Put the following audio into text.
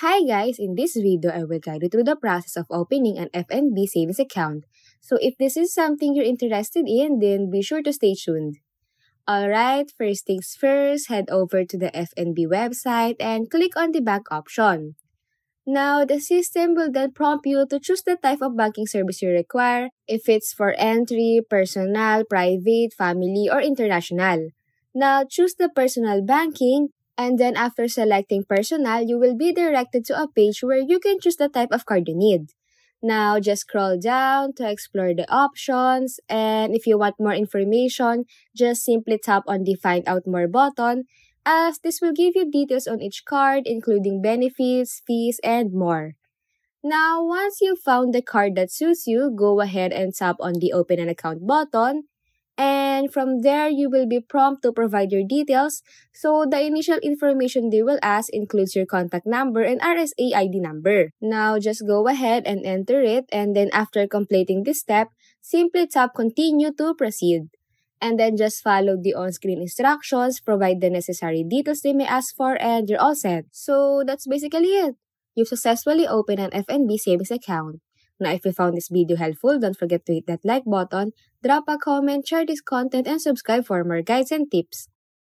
Hi guys, in this video I will guide you through the process of opening an FNB savings account. So if this is something you're interested in, then be sure to stay tuned. Alright, first things first, head over to the FNB website and click on the bank option. Now, the system will then prompt you to choose the type of banking service you require, if it's for entry, personal, private, family, or international. Now, choose the personal banking and then after selecting personal, you will be directed to a page where you can choose the type of card you need. Now, just scroll down to explore the options. And if you want more information, just simply tap on the Find Out More button as this will give you details on each card, including benefits, fees, and more. Now, once you've found the card that suits you, go ahead and tap on the Open an Account button and from there you will be prompt to provide your details. So the initial information they will ask includes your contact number and RSA ID number. Now just go ahead and enter it and then after completing this step, simply tap continue to proceed. And then just follow the on-screen instructions, provide the necessary details they may ask for, and you're all set. So that's basically it. You've successfully opened an FNB savings account. Now, if you found this video helpful, don't forget to hit that like button, drop a comment, share this content, and subscribe for more guides and tips.